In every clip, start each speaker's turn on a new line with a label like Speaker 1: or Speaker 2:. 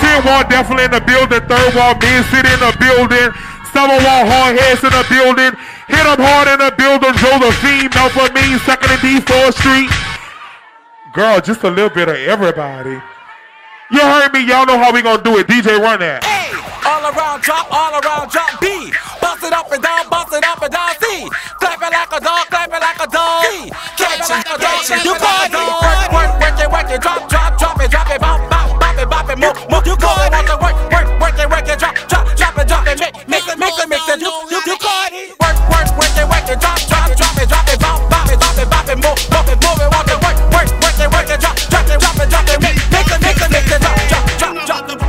Speaker 1: Ten wall definitely in the building. Third wall men city in the building. Seven wall hard heads in the building. Hit them hard in the building. Josephine, no for me. Second and D 4th Street. Girl, just a little bit of everybody. You heard me. Y'all know how we gonna do it. DJ, run that.
Speaker 2: A, all around drop, all around drop. B, bust it up and down, bust it up and down. C, clap it like a dog, clap it like a dog. D, catch it like a dog, you party. Work, work, work it, work it, drop, drop, it, move, move. You call it, want to work, work, work it, work it, drop, drop, drop it, drop it, mix, mix it, mix it, mix it. You, you, you call it. Work, work, work it, work it, drop, drop, drop it, drop it, bop, bop it, bop it, bop it, move, move it, move it, want to work, work, work it, work it, drop, drop it, drop it, drop it, mix, mix it, mix it, mix it, drop, drop, drop, drop.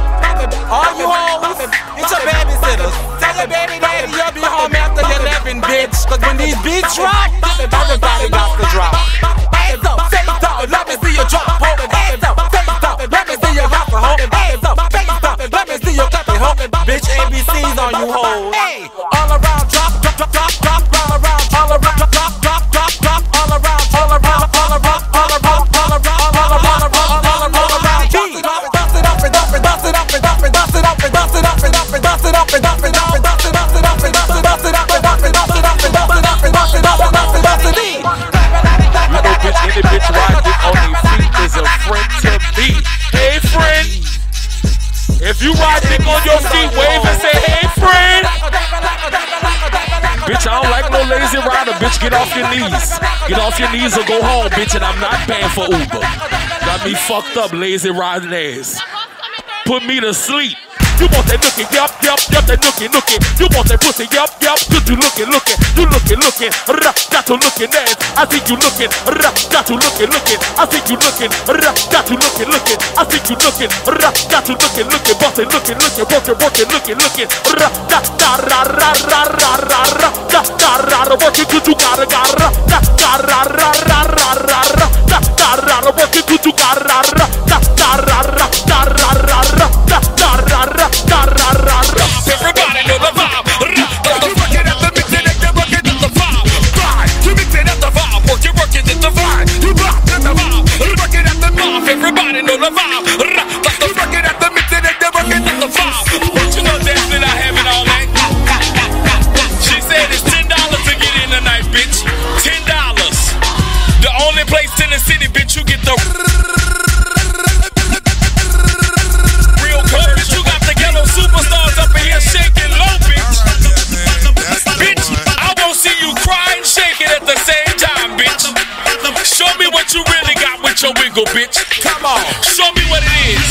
Speaker 2: All you hoes, it's your babysitters. Tell your baby daddy you'll be home after 11, bitch. Cause when these beats drop, everybody got to drop. ABC's on you hoes. Hey, all around, drop, drop, drop, drop, drop,
Speaker 3: If you ride dick on your feet, wave and say, hey, friend. Bitch, I don't like no lazy rider. Bitch, get off your knees. Get off your knees or go home, bitch, and I'm not paying for Uber. Got me fucked up, lazy riding ass. Put me to sleep. You want that nookie, yup, yup, yup, that nookie, nookie. You want that pussy, yup, yup, cause you looking, looking, you looking, looking, rah, got you looking ass. I see you looking, rah, got you looking, looking. I see you looking, rah, got you looking, looking. I see you looking, rah, got you looking, looking, bustin', looking, looking, working, working, looking, looking, rah, da, da, ra, ra, ra, ra, ra, ra, da, da, ra, ra, working, good, you gotta, gotta, ra, da, da, ra, ra, ra, ra, ra, ra, da, da, ra, ra, working, good, you gotta, ra, ra,
Speaker 4: with your wiggle, bitch. Come on, show me what it is.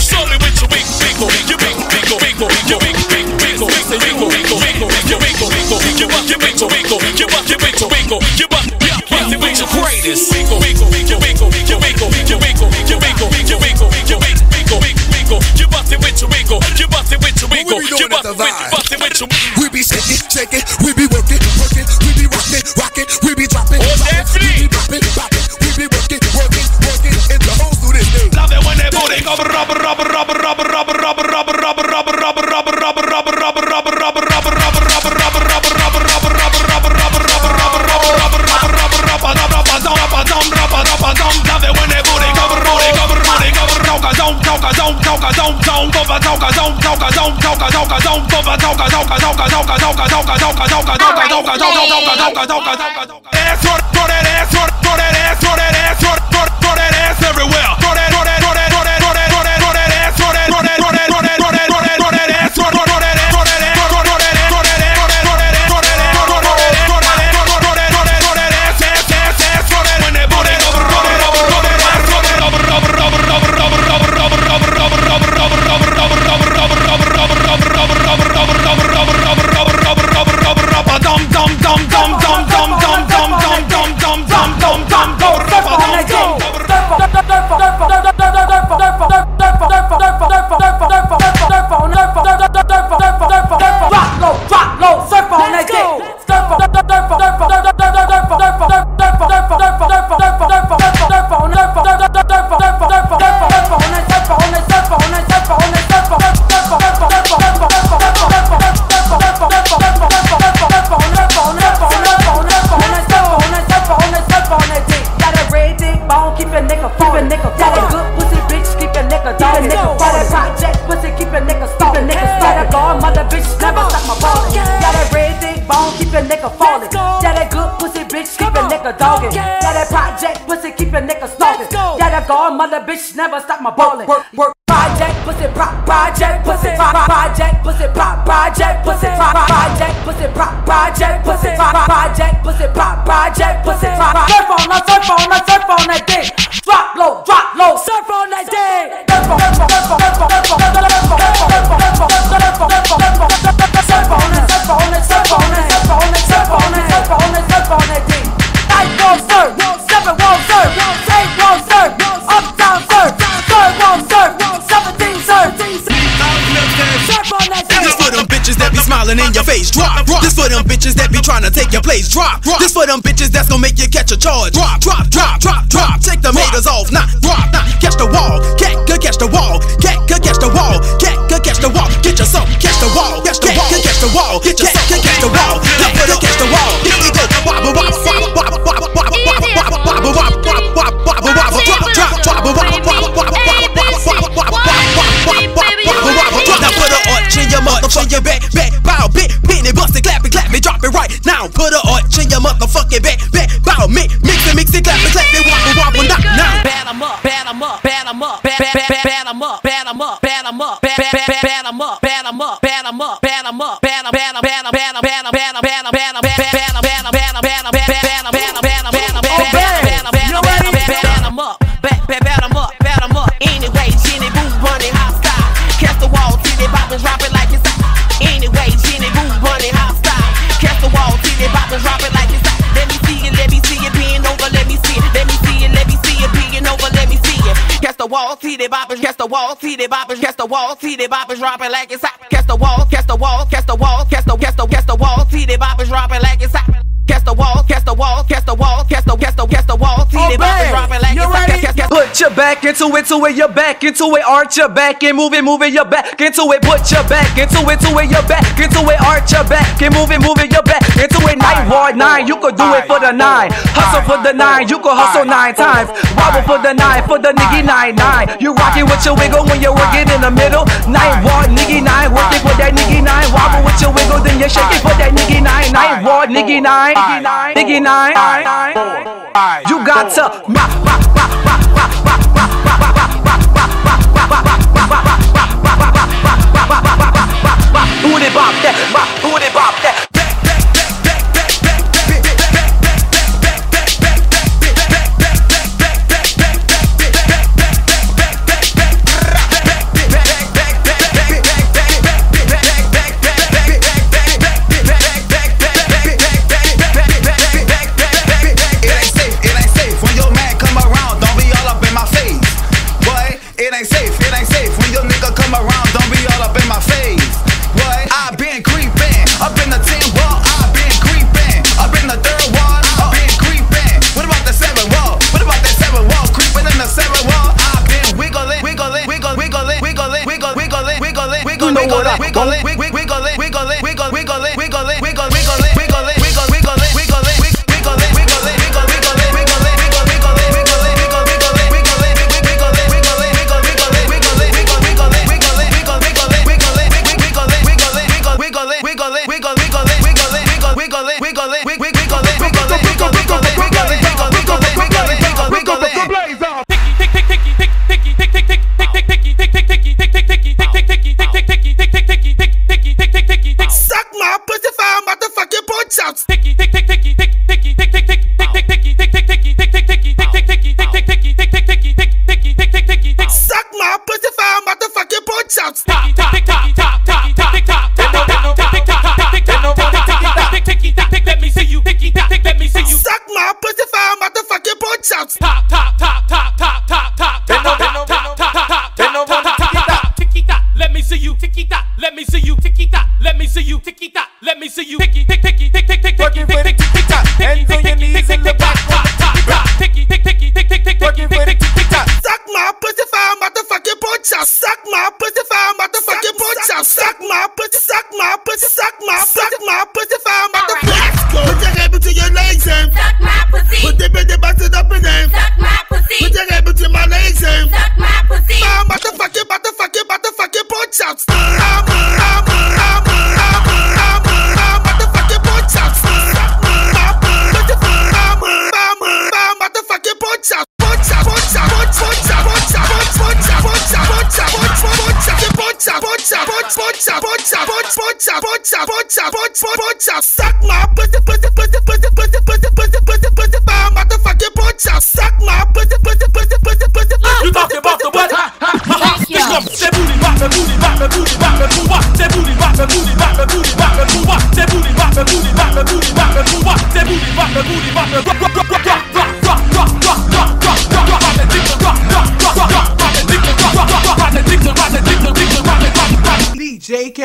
Speaker 4: Show me with your wiggle, wiggle, your wiggle, wiggle, wiggle, your wiggle, wiggle, wiggle, wiggle, wiggle, wiggle, your wiggle, wiggle, your wiggle, wiggle, wiggle, your wiggle, wiggle, wiggle, your wiggle, Bust it with your greatest. Wiggle, wiggle, your wiggle, your wiggle, your wiggle, your wiggle, your wiggle, your wiggle, wiggle, wiggle. You bust it with your wiggle, you bust it with your wiggle, you bust it with, bust it with your
Speaker 5: We be shaking, shaking, we be working, working, we be rocking, rocking, we be dropping,
Speaker 4: Oh,
Speaker 5: dropping, we be dropping, dropping, Ass
Speaker 4: on it, it, ass it, ass it, ass it, ass everywhere. my bitch never stop my ballin'. Work, work, work. Project, pussy, pop. project, pussy, pop. project, pussy, pop. project, pussy, pop. project, pussy, pop. project, pussy, pop. project, pussy, pop. project, pussy, prop. Surf on, surf on, surf on that.
Speaker 6: your place, drop. drop. This for them bitches that's gonna make you catch a charge. Drop, drop, drop, drop, drop. Take the haters off, nah. take it back, back, bow, mix, mix it, mix it, clap it, clap it, wobble, wobble, knock, knock.
Speaker 7: Bat em up, bat em up, bat em up, bat, bat, bat, bat em up, bat em up, bat em up, bat, bat, bat, bat em up, bat em up, bat em up, bat em up, bat em, bat em, bat em, bat em,
Speaker 8: bat em, bat em, bat em. wall, see the boppers dropping like it's hot. Catch the wall, catch the wall, catch the wall, catch the catch the catch the wall, see the boppers dropping like it's hot. Catch the wall.
Speaker 9: Put your back into it, to it, your back into it, arch your back and move it, move it, your back into it. Put your back into it, to it, your back into it, arch your back and move it, move it, your back into it. Night hard nine, you could do it for the nine. Hustle for the nine, you could hustle nine times. Wobble for the nine, for the nigga nine nine. You rocking with your wiggle when you're working in the middle. Night hard nigga nine, working for that nigga nine. Wobble with your wiggle, then you shake it for that nigga nine. Night hard nigga nine, nigga nine, nigga nine. You got to
Speaker 3: rock, rock, rock, rock. booty bop that, my booty bop that.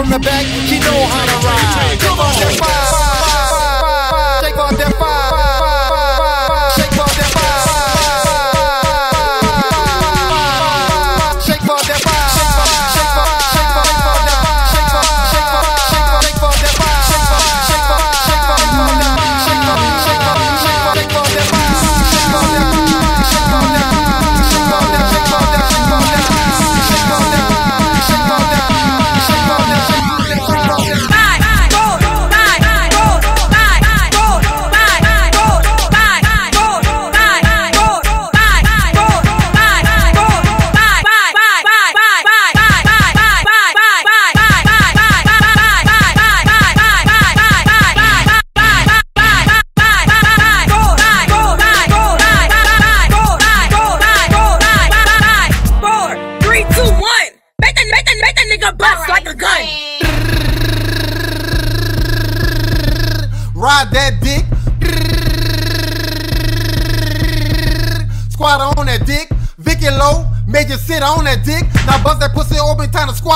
Speaker 10: from the back, she know how to ride. Come on, that's five.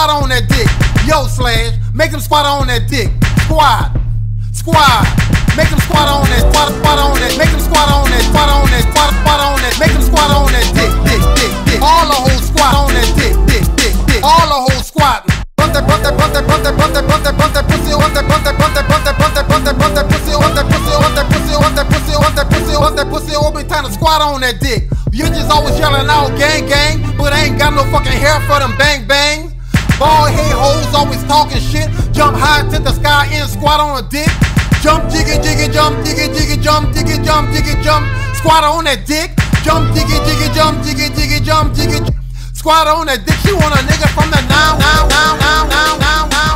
Speaker 10: spot on that dick. Yo, Slash, make them squat on that dick. Squad, squad, make them squat on that, squat, squat on that, make them squat on that, squat on that, squat, squat on that, make them squat on that dick, dick, dick, dick. All the whole squad on that dick, dick, dick, dick. All the whole squad. Bust that, bust that, bust that, bust that, bust that, bust that, bust that pussy, what that, bust that, bust that, bust that, bust that, bust that, bust that pussy, what that pussy, what that pussy, what that pussy, what that pussy, what that pussy, what be trying to squat on that dick. You just always yelling out gang gang, but ain't got no fucking hair for them bang bang. Bald head hoes always talking shit. Jump high to the sky and squat on a dick. Jump, jiggy, jiggy, jump, jiggy, jiggy, jump, jiggy, jump, jiggy, jump. Squat on that dick. Jump, jiggy, jiggy, jump, jiggy, jiggy, jump, jiggy. Squat on that dick. You want a nigga from the now, now, now, now, now, now, now.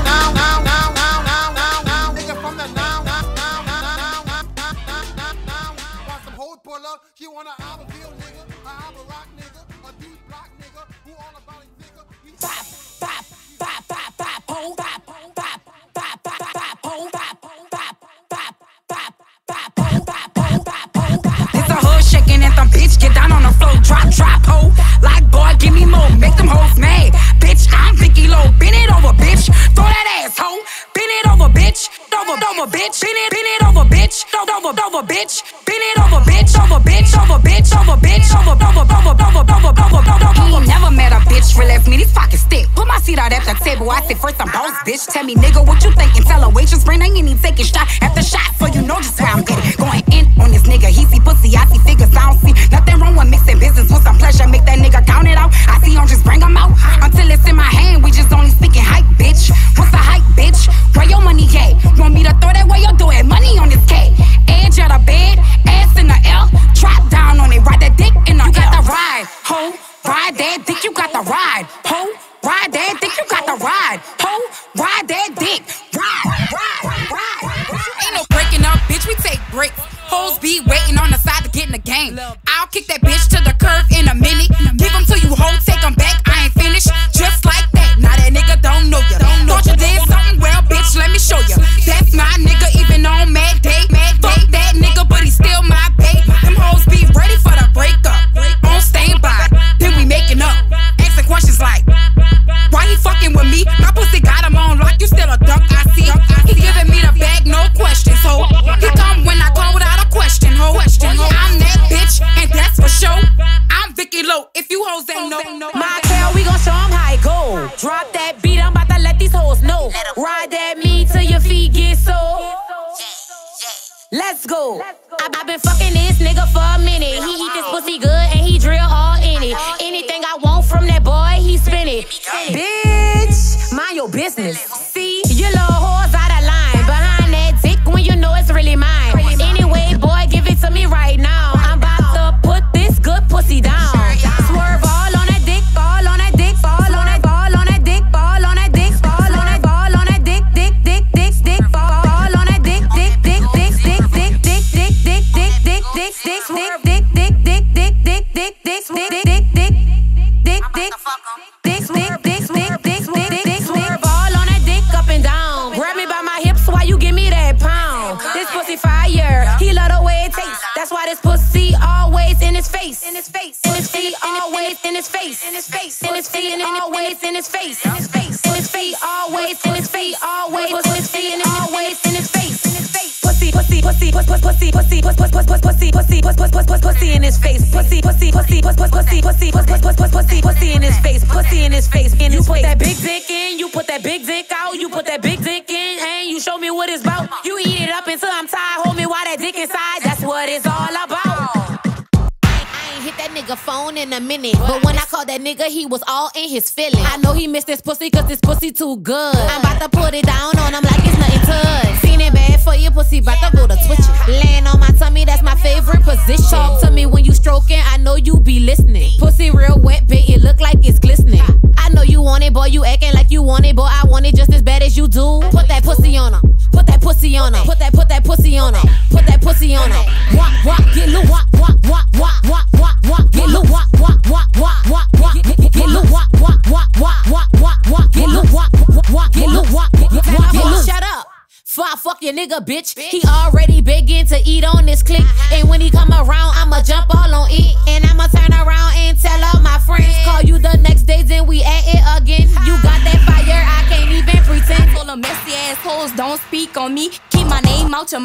Speaker 11: Called he was all in his feelings. I know he missed this pussy cause this pussy too good. I'm about to put it down on him like it's nothing to us. Seen it bad for your pussy, about to go to twitching. Laying on my tummy, that's my favorite position. Talk to me when you stroking, I know you be listening. Pussy real wet, bitch, it look like it's glistening. I know you want it, boy, you acting like you want it, boy. I want it just as bad as you do. Put that pussy on him. Put that pussy on him. Put that, put that pussy on him. Put that pussy on him. Walk, walk, get loose. Walk,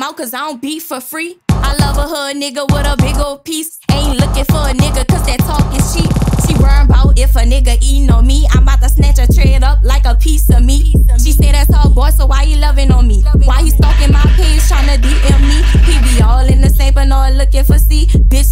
Speaker 12: out cause I don't beat for free. I love a hood nigga with a big old piece. Ain't looking for a nigga, cause that talk is cheap. She worrying about if a nigga eating on me. I'm about to snatch a tread up like a piece of meat. She say that's all boy, so why he loving on me? Why he stalking my page, tryna DM me? He be all in the same, but not looking for C. Bitch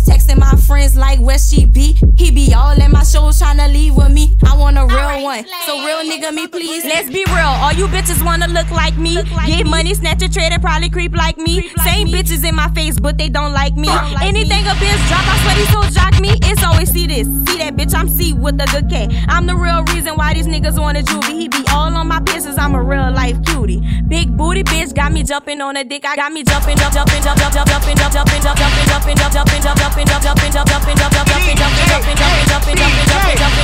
Speaker 12: my friends like where she be. He be all in my shows tryna leave with me. I want a real one, so real nigga me please. Let's be real, all you bitches wanna look like me. Get money, snatch a trade, and probably creep like me. Same bitches in my face, but they don't like me. Anything a bitch drop, I swear these hoes jock me. It's always see this, see that bitch. I'm C with the good K. I'm the real reason why these niggas want a juvie. He be all on my business. I'm a real life cutie. Big booty bitch got me jumping on a dick. I got me jumping, jump, jumping, jump, jump, jump, jumping, jump, jumping, jump, jumping, jumping, jump, jumping, jump, jumping, jump, jumping, jump, jumping, jump, jump, jumping, jumping, jumping, jumping, jumping, jumping, jumping, jumping.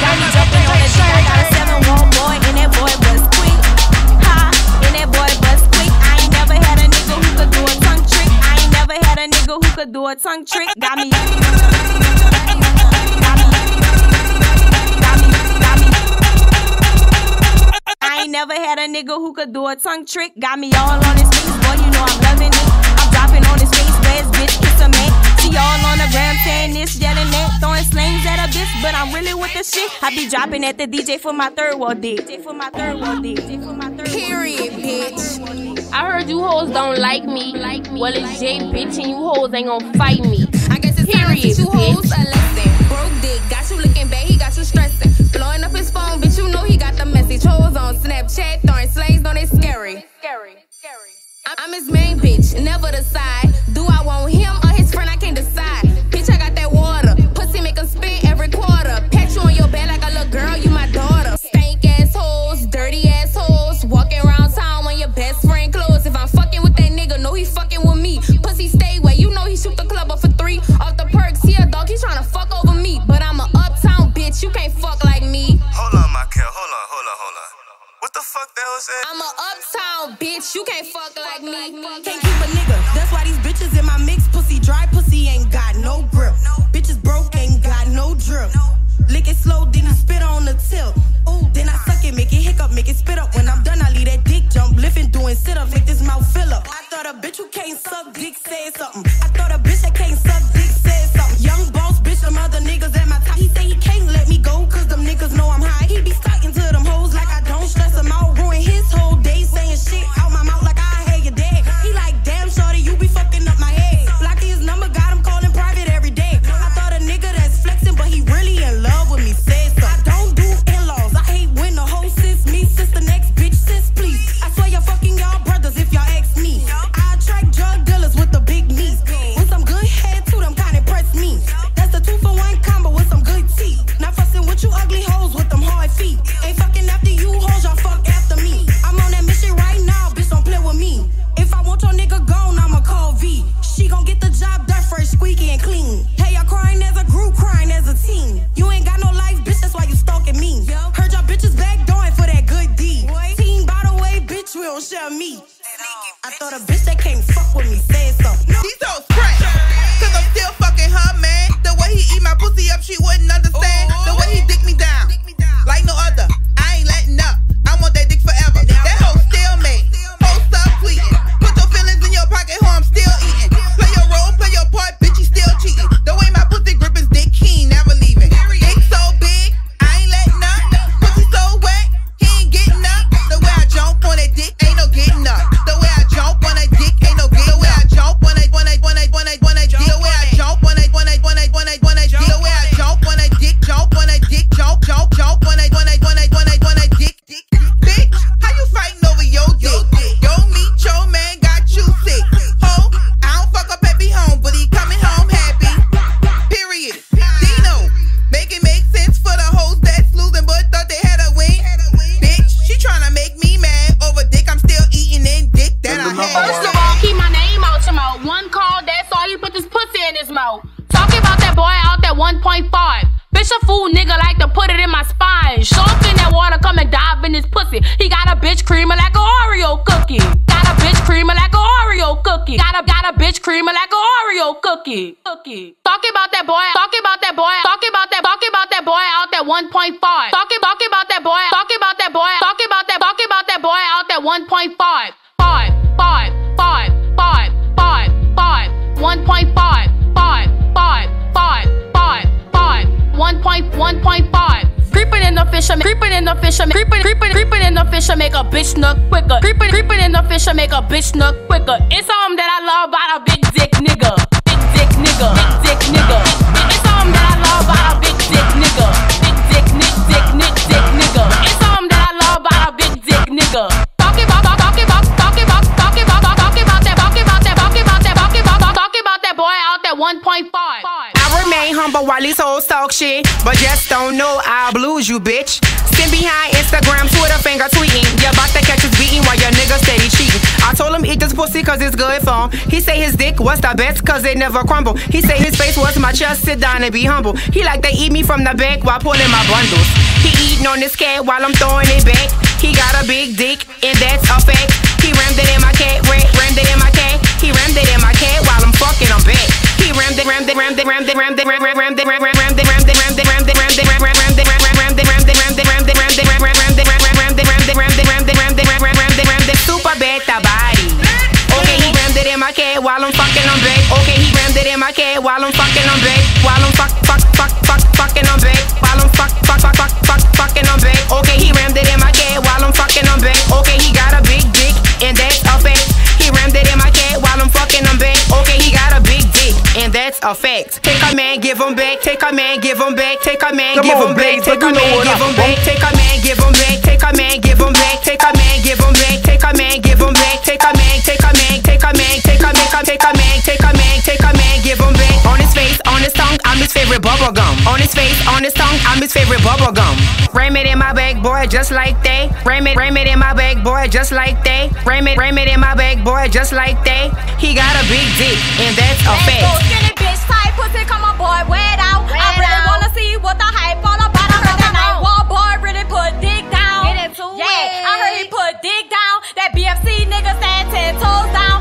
Speaker 12: Got me jumping on a dick. I never had a nigga who could do a tongue trick. Got me. All on his face, boy, you know I'm loving it. I'm dropping on his face, best bitch, kiss a man. She all on the gram, saying this, yelling that, throwing slings at a bitch, but I'm really with the shit. I be dropping at the DJ for my third world dick. DJ for my third world dick. For my third
Speaker 13: Period, bitch. I heard you hoes don't like me. Well, it's J, bitch, and you hoes ain't gon' fight me.
Speaker 8: I guess it's time to teach you hoes a lesson. Broke dick, got you looking bad, he got you stressing. Blowing up his phone, bitch, you know he got the message. Hoes on Snapchat, throwing slangs on it scary. Scary, scary. I'm his main bitch, never decide. Do I want him or his fuck over me. But I'm a uptown bitch, you can't fuck like me.
Speaker 14: Hold on, Michael. Hold on, hold on, hold on. What the fuck that was that?
Speaker 8: I'm a uptown bitch, you can't fuck like me.
Speaker 15: Can't keep a nigga. That's why these bitches in my mix. Pussy dry, pussy ain't got no grip. Bitches broke, ain't got no drip. Lick it slow, then you spit on the tip. Ooh, then I suck it, make it hiccup, make it spit up. When I'm done, I leave that dick jump, lifting, doing sit ups, make this mouth fill up. I thought a bitch who can't suck dick said something. I thought a bitch
Speaker 16: it
Speaker 17: never crumble. He say his face was my chest, sit down and be humble. He like they eat me from the back while pulling my bundles. He eating on this cat while I'm throwing it back. He got a big dick, and that's a fact. He rammed it in my cat, ram, rammed it in my cat. He rammed it in my cat while I'm fucking, I'm back. He rammed it, rammed it, rammed it, rammed it, rammed it, rammed it, rammed it. A fact. Take a man, give him back. Take a man, give him back. Take a man,
Speaker 18: Come
Speaker 17: give
Speaker 18: on,
Speaker 17: him back. Take a man, give him back. Take a man, give him back. Take a man, tongue, I'm his favorite bubble gum. On his face, on his tongue, I'm his favorite bubble gum. Ram it in my bag, boy, just like they. Ram it, ram it in my bag, boy, just like they. Ram it, ram it in my bag, boy, just like they. He got a big dick, and that's a
Speaker 13: Let's go
Speaker 17: fact.
Speaker 13: skinny bitch tight pussy, come on boy, wet out. I really wanna see what the hype all about. I heard that night wall boy really put dick down.
Speaker 12: Get into
Speaker 13: yeah,
Speaker 12: it.
Speaker 13: I heard he put dick down. That BFC nigga stand ten toes down,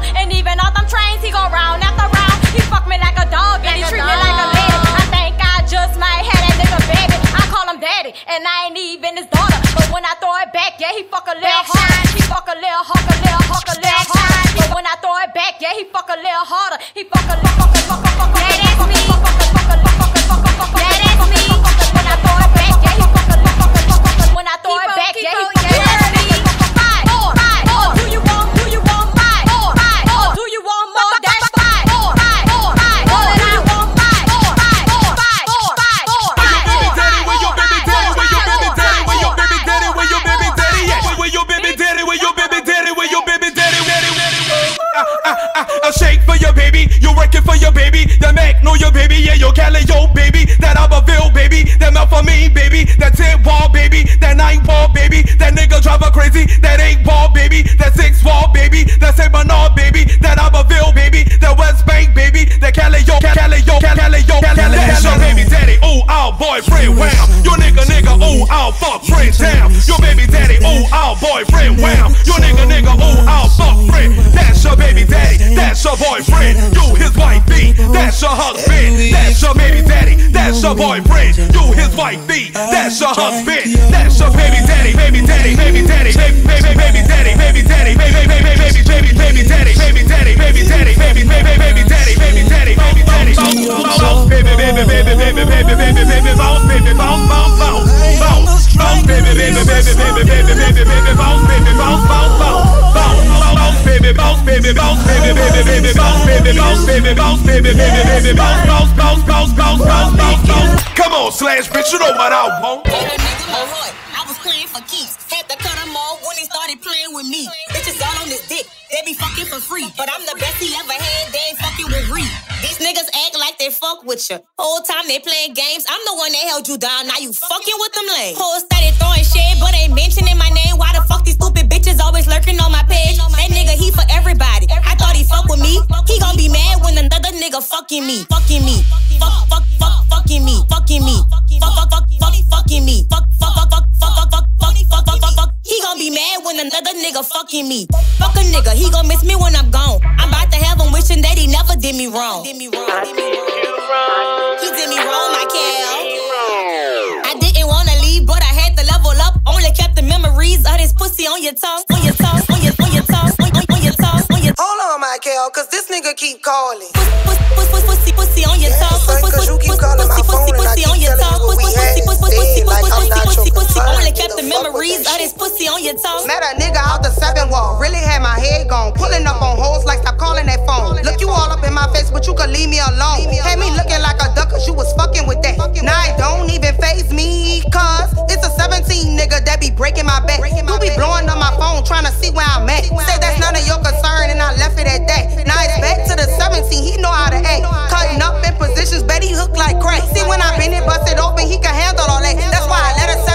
Speaker 13: and I ain't even his daughter. But when I throw it back, yeah he fuck a little harder. He fuck a little, hawk a little, hawk a little harder. But when I throw it back, yeah he fuck a little harder. He fuck a little, fuck a, fuck a, fuck a,
Speaker 12: That is
Speaker 13: fuck a,
Speaker 12: me.
Speaker 13: fuck a, fuck a, fuck a, fuck a, fuck a,
Speaker 12: That is me.
Speaker 13: when I throw it back, yeah, he fuck a fuck a fuck a When I throw
Speaker 12: Keep
Speaker 13: it
Speaker 12: on,
Speaker 13: back,
Speaker 12: keep
Speaker 13: yeah, he
Speaker 12: on,
Speaker 13: fuck
Speaker 12: you heard
Speaker 3: you working for your baby. That Mac know your baby, yeah, your Calliope baby. That Iberville baby, that mouth for me baby. That ten ball baby, that nine ball baby. That nigga drive her crazy, that eight ball baby. That six ball baby, that Saint Bernard baby. That Iberville baby, that West Bank baby. That Cali, yo, Cali, yo, Cali, yo, Cali, yo. That's your baby daddy, ooh, our boyfriend, wham. Your nigga, nigga, ooh, our fuck friend, damn. Your baby daddy, ooh, our boyfriend, wham. Your nigga, nigga, ooh, our fuck friend. That's your baby daddy, that's your boyfriend. You his wife be, that's your husband. That's your baby daddy, that's your boyfriend, you his wifey. That's your husband. That's your baby daddy, baby daddy, baby daddy, baby baby baby daddy, baby daddy, baby baby baby baby baby daddy, baby daddy, baby daddy, baby baby baby daddy, baby daddy, baby daddy, bounce, baby baby baby baby baby baby baby bounce, baby bounce, bounce, bounce, bounce, bounce, baby baby baby baby baby baby baby bounce, baby bounce, bounce, bounce, bounce, bounce, baby bounce, baby bounce, baby baby baby bounce, baby bounce, baby bounce, baby baby baby bounce, bounce, bounce, bounce, bounce, bounce, bounce, bounce. Come on, slash bitch, you know what I want.
Speaker 19: I was playing for. Had to cut when he started playing with me. Bitches all. They be fucking for free. But I'm the best he ever had. They ain't fucking with Reed. These niggas act like they fuck with you. Whole time they playing games. I'm the one that held you down. Now you fucking with them lame. Whole started throwing shade, but ain't mentioning my name. Why the fuck these stupid bitches always lurking on my page? That nigga, he for everybody. I thought he fuck with me. He gon' be mad when another nigga fucking me. Fucking me. Fuck, fuck, fuck, fucking me. Fucking me. Fuck, fuck, fuck, fuck, fucking me. Fuck, nigga fucking me. Fuck a nigga, he gon' miss me when I'm gone. I'm about to have him wishing that he never did me wrong. Did me wrong. Did me wrong. He did me wrong, Michael. I didn't wanna leave, but I had to level up. Only kept the memories of this pussy on your tongue, on your tongue, on your, on your tongue, on, on, on your tongue, on your.
Speaker 17: Hold on, Michael, cause this nigga keep calling.
Speaker 19: Pussy, pussy, pussy on your tongue. Pussy, pussy, pussy, pussy, pussy, pussy on your tongue. Pussy, pussy, pussy, pussy, pussy, pussy, pussy, pussy. Only kept the memories of this pussy on your tongue.
Speaker 17: Met a nigga out the seven wall, really had my head gone. Pulling up on hoes like stop calling that phone. Look you all up in my face, but you could leave me alone. Had me looking like a duck cause you was fucking with that. Now it don't even phase me, cause it's a 17 nigga that be breaking my back. You be blowing up my phone trying to see where I'm at. Say that's none of your concern and I left it at that. Now it's back to the 17, he know how to act. Cutting up in positions, bet he hook like crack. See when I bend it, bust it open, he can handle all that. That's why I let 17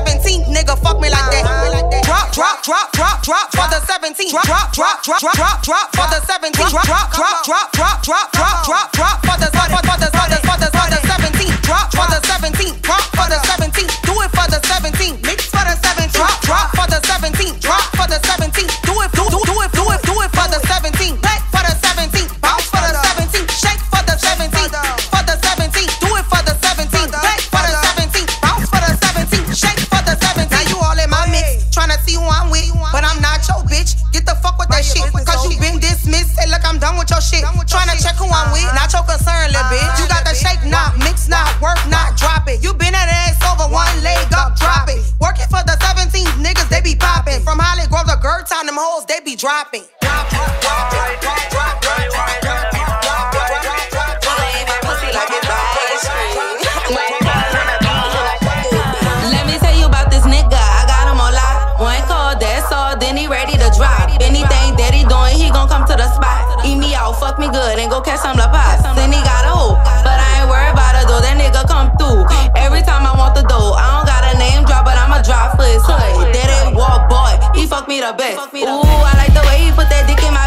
Speaker 17: nigga fuck me like that. Drop, drop, drop, drop, drop for the 17. Drop, drop, drop, drop, drop, drop for the 17. Drop, drop, drop, drop, drop, drop, drop, drop for the for the for the for the for the 17. Drop for the 17. Drop for the 17. Say, look, I'm done with your shit. Trying to check who I'm with, not your concern, little bitch. You got the shake, not mix, not work, not drop it. You been at ass over one leg up, drop it. Working for the 17 niggas, they be popping. From Holly Grove to Gertown, them hoes, they be dropping.
Speaker 20: Let me good, and go catch some La Paz. Then he got a hoe, but I ain't worried about her though. That nigga come through. Every time I want the dough, I don't got a name drop, but I'ma drop for his hood. That ain't walk boy, he fuck me the best. Ooh, I like the way he put that dick in my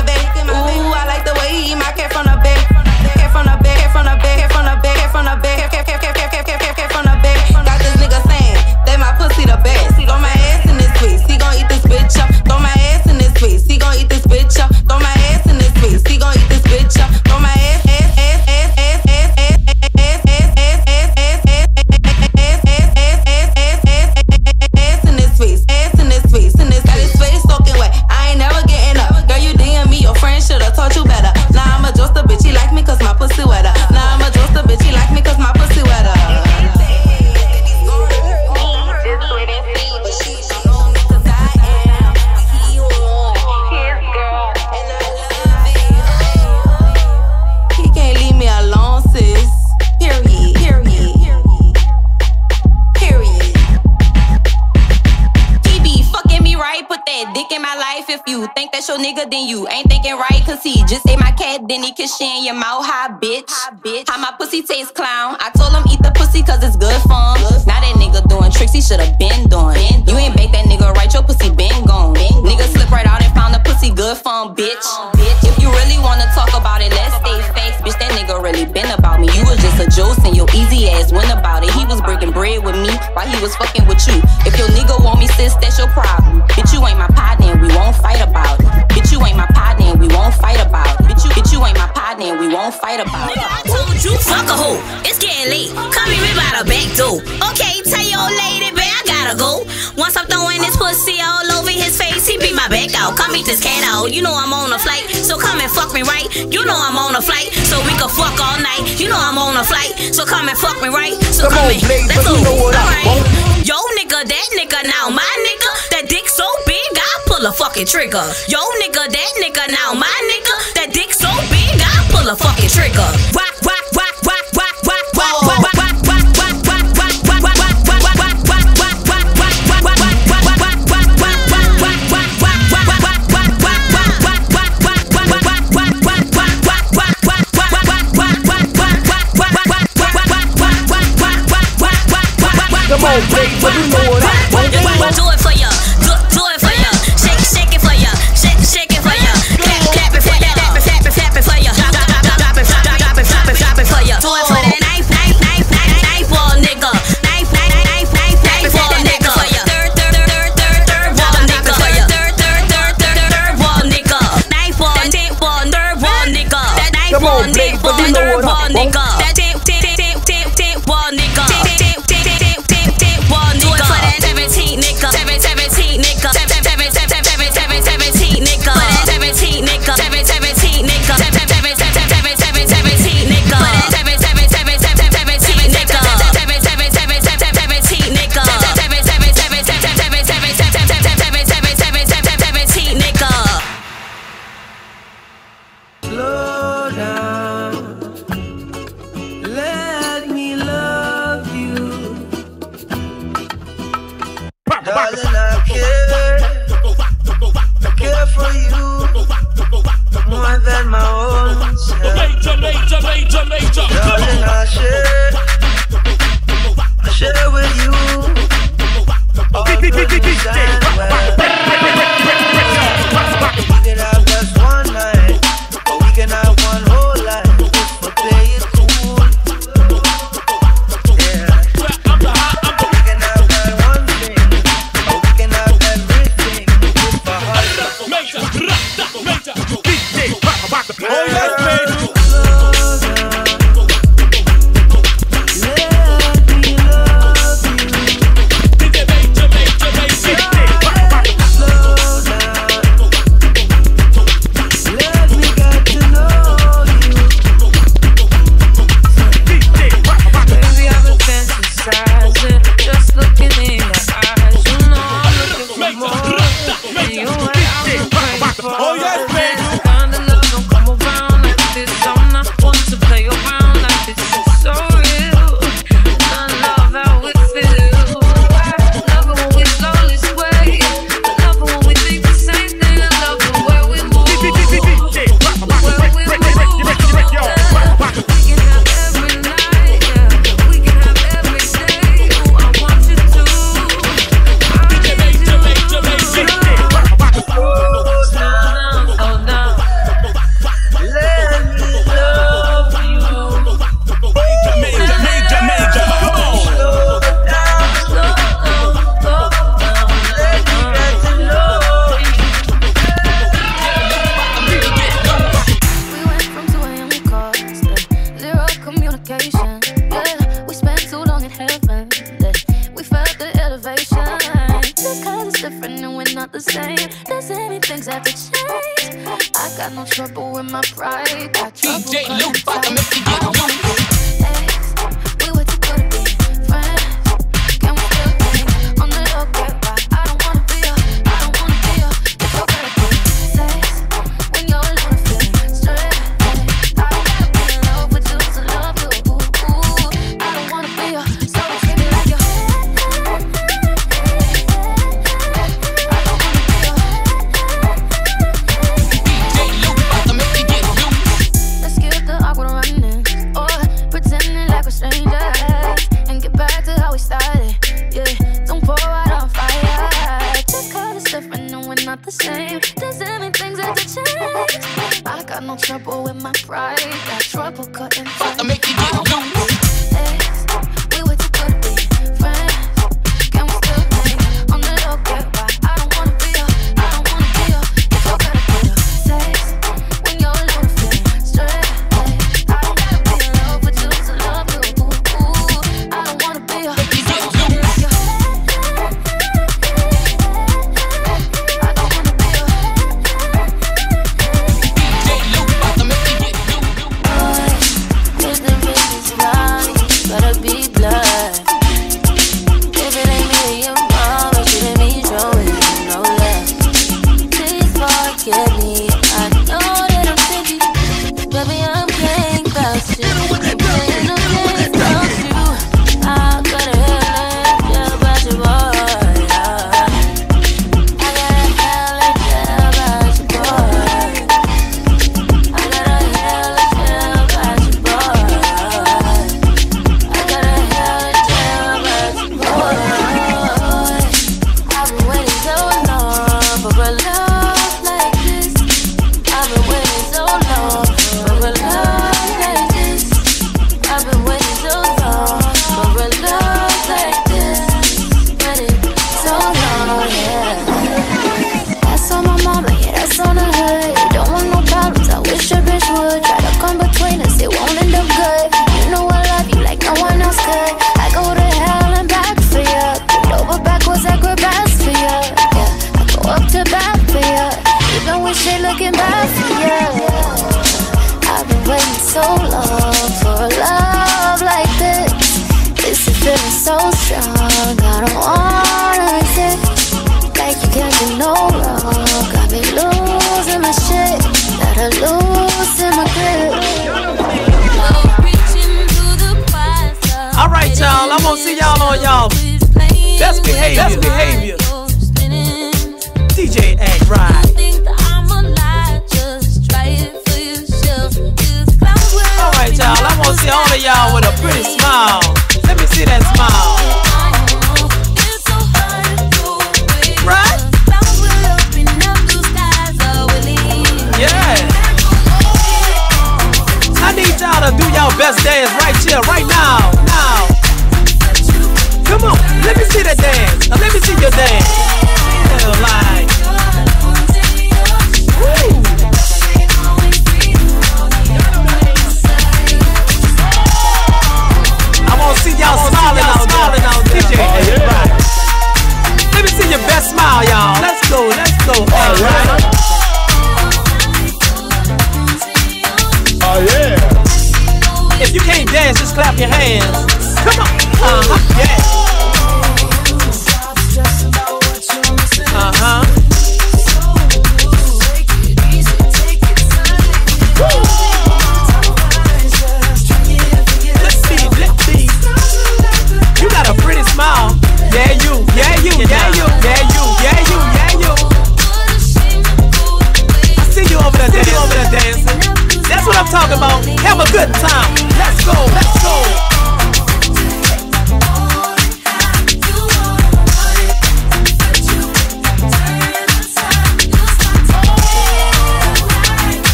Speaker 20: your
Speaker 12: nigga, then you ain't thinking right. Cause he just ate my cat, then he kiss shit in your mouth. Hi, bitch. How my pussy taste clown. I told him eat the pussy cause it's good for him. Now that nigga doing tricks, he should've been doing. You ain't bake that nigga right, your pussy been gone. Nigga slip right out and found the pussy good for him, bitch. bitch. If you really wanna talk about it, let's stay facts. Bitch, that nigga really been about me. You was just a juice and your easy ass went about it. He was breaking bread with me while he was fucking with you. If your nigga want me, sis, that's your problem. Bitch, you ain't my partner and we won't fight about it ain't my partner and we won't fight about it. Bitch, you, bitch, you ain't my partner and we won't fight about it.
Speaker 19: Nigga, I told you, fuck a hoe. It's getting late. Come here
Speaker 21: by the back door. Okay, tell your lady, babe, I gotta go. Once I'm throwing this pussy all over his face, he beat my back out. Come meet this cat out. You know I'm on a flight, so come and fuck me right. You know I'm on a flight, so we can fuck all night. You know I'm on a flight, so come and fuck me right. So
Speaker 9: come,
Speaker 21: come
Speaker 9: on,
Speaker 21: and, let's
Speaker 9: go. You know what
Speaker 21: all
Speaker 9: right.
Speaker 21: Yo, nigga, that nigga, now my nigga, that dick so big, I pull a fucking trigger. Yo nigga, that nigga, now my nigga, that dick so big, I pull a fucking trigger. Rock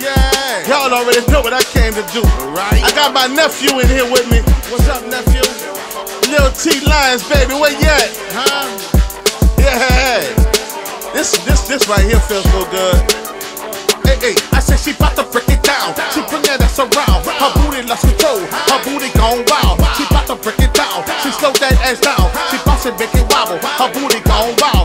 Speaker 8: Yeah.
Speaker 22: Y'all
Speaker 23: already know what I came to do. Right. I got my nephew in here with me. What's up, nephew? Lil T Lions, baby, where you at? Huh? Yeah. This this this right here feels so good. Hey, hey, I said she bout to break it down. She bring that ass around. Her booty lost control. Her booty gone wild. She bout to break it down. She slow that ass down. She bout to make it wobble. Her booty gone wild.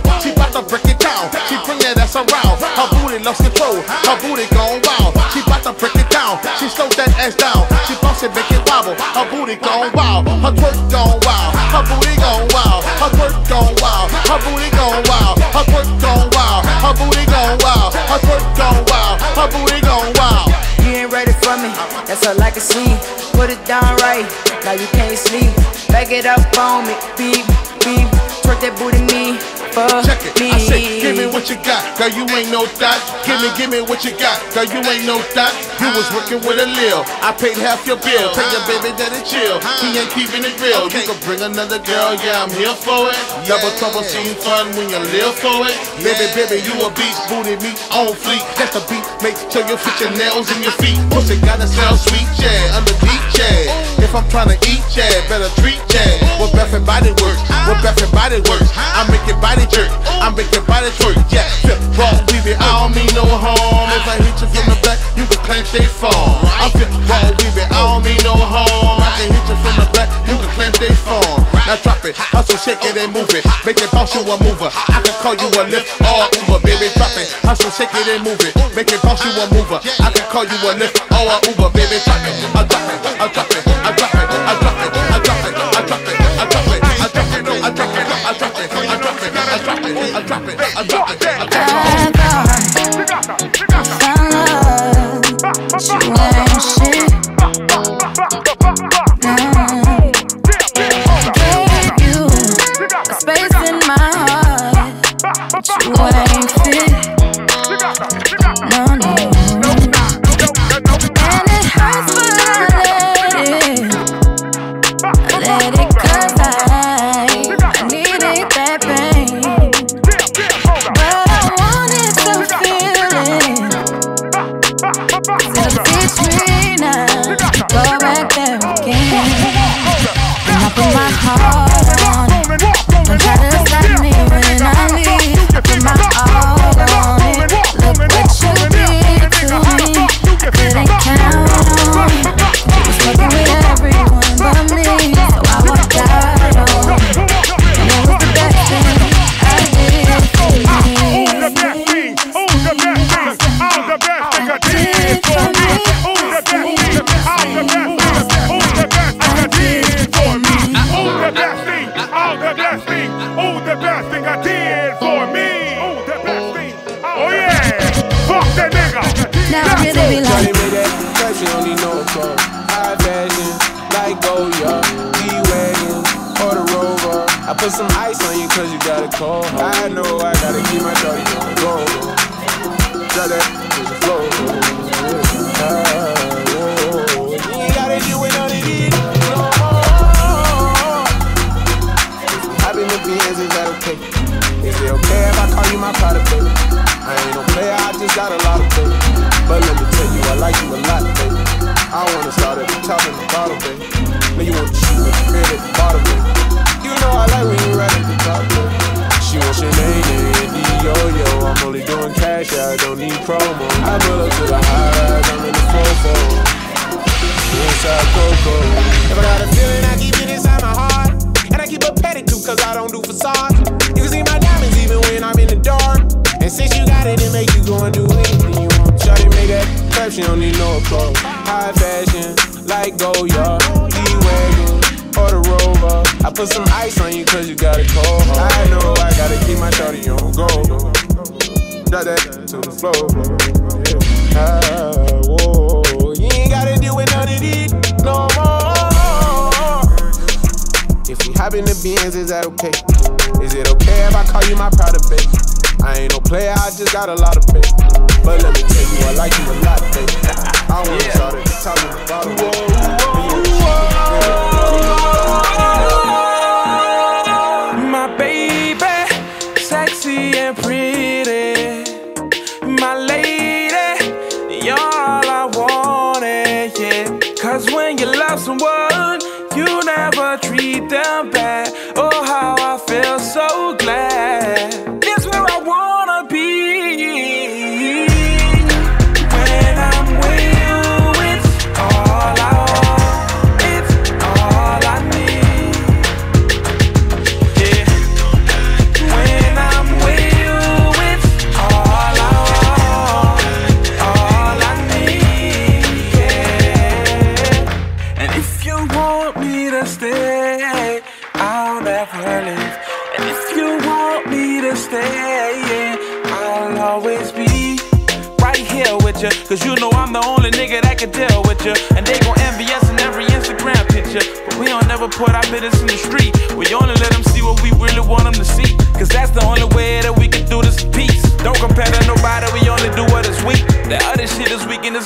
Speaker 23: lost control. Her booty gone wild. She bout to break it down. She slowed that ass down. She bounce it, make it wobble. Her booty gone wild. Her twerk gone wild. Her booty gone wild. Her twerk gone wild. Her booty gone wild. Her twerk gone wild. Her booty gone wild. Her twerk gone wild. Her booty gone wild.
Speaker 24: You ain't ready for me. That's all I can see. Put it down right. Now you can't sleep. Back it up on me. Beep, beep. Twerk that booty
Speaker 23: Girl, you ain't no thot. Give me, give me what you got. Girl, you ain't no thot. You was working with a lil. I paid half your bill. Tell your baby daddy chill. He ain't keeping it real. You can bring another girl, yeah, I'm here for it. Double trouble seem fun when you live for it. Baby, baby, you a beast, booty meat on fleek. That's the beat. Make sure you fit your nails in your feet. Pussy gotta sound sweet, yeah. Under deep, yeah. If I'm trying to eat, yeah, better treat, yeah. What Beth and body work? What Beth and body work? I make your body jerk. I make your body twerk, yeah. Flip, raw, weave. I don't mean no harm. If I hit you from the back, you can claim State Farm. I'm fit, raw, weave. I don't mean no harm. I can hit you from the back, you can claim State Farm. Now drop it, hustle, shake it and move it. Make it bounce you a mover. I can call you a Lyft or Uber, baby. Drop it, hustle, shake it and move it. Make it bounce you a mover. I can call you a Lyft or a Uber, baby. Drop it, I drop it, I drop it, I drop it, I drop it, I drop it, drop I drop it, I drop it, I I.
Speaker 25: Gave you space in my heart, you ain't best thing,
Speaker 3: oh the best thing I did for me. Oh the best thing, oh yeah, fuck that nigga.
Speaker 25: Now I really be
Speaker 22: Johnny
Speaker 25: like,
Speaker 22: made that she don't need. High fashion, like Goyard, G-Wagon, or the Rover. I put some ice on you cause you got a cold. I know I gotta keep my shorty on the. Drop that promo. I pull up to the high rise, I'm in the 4 Inside Coco. If I got a feeling, I keep it inside my heart. And I keep a pedicure, cause I don't do facades. You can see my diamonds even when I'm in the dark. And since you got it, it make you go and do anything you want. Shawty make that clap, she don't need no applause. High fashion, like Goyard, G-Wagon, or the Rover. I put some ice on you cause you got a cold. I know I gotta keep my shawty on go. Drop that to the floor. Yeah. Ah, whoa. You ain't gotta deal with none of these no more. If we hop in the Benz, is that okay? Is it okay if I call you my private baby? I ain't no player, I just got a lot of faith. But let me tell you, I like you a lot, baby. I wanna start at the top and the bottom.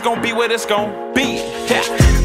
Speaker 26: gonna be what
Speaker 27: it's gonna be. Yeah.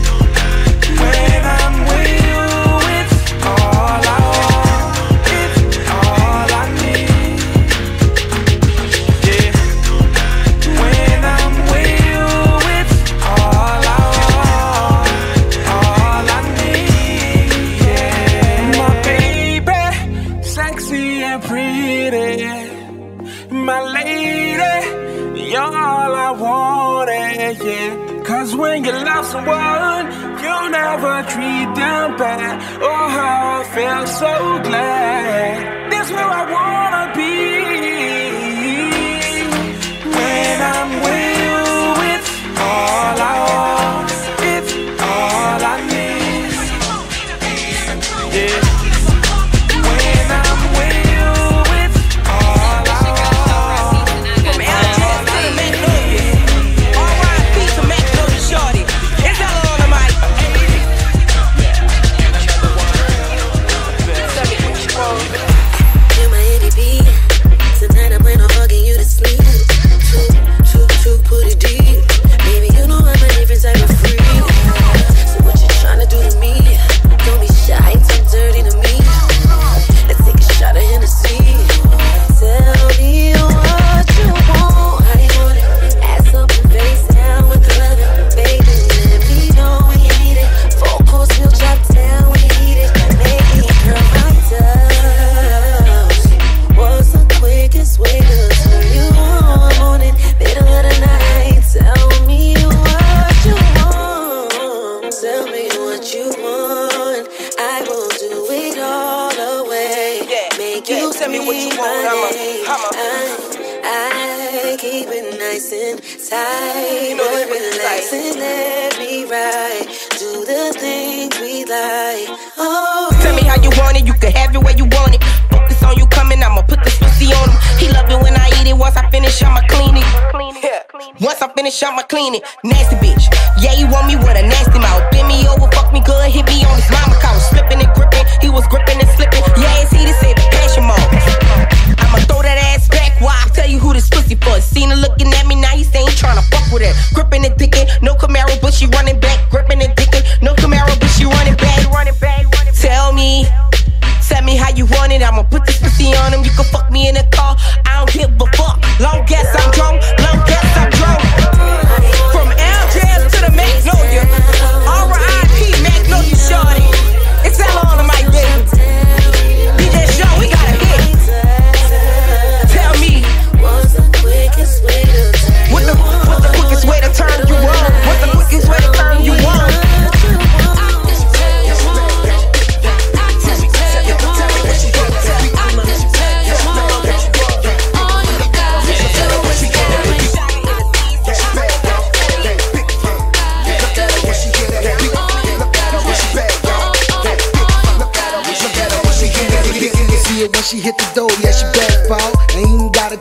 Speaker 26: someone you never treat them bad. Oh, how I feel so glad.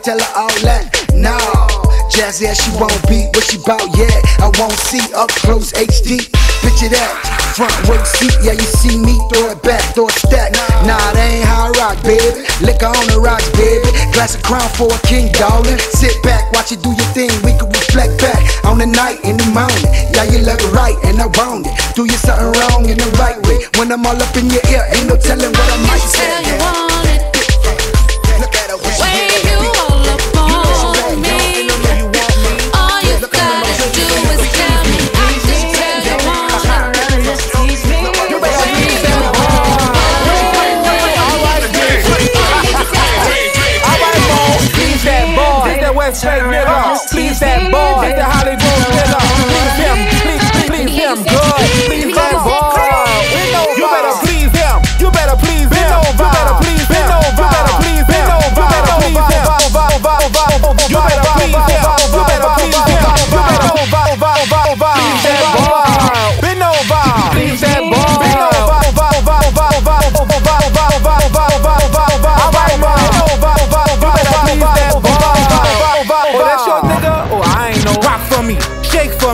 Speaker 28: tell
Speaker 29: her all
Speaker 30: that. nah. Jazzy, yeah, she won't be what she bout, yeah. I won't see up close HD. Picture that, front row seat, yeah, you see me throw it back, throw it stack. Nah, that ain't how I rock, baby. Liquor on the rocks, baby. Glass of crown for a king, darling. Sit back, watch it do your thing. We can reflect back on the night in the morning. Yeah, you look right, and I want it. Do you something wrong in the right way? When I'm all up in your ear, ain't no telling what I might say.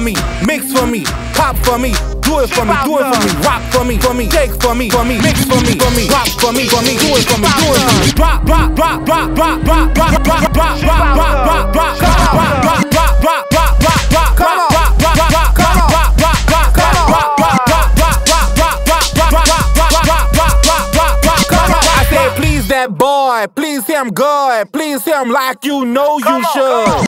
Speaker 31: me, mix for me, pop for me, do it for me, do it for me, rock for me, for me, take for me, for me, mix for me, for me, rock for me, for me, do it for me, do it for me, rock, rock, rock, rock, rock, rock, rock, rock, rock, rock, rock, rock, rock, rock, rock. Please that boy,
Speaker 32: please him good, please him like you know you should.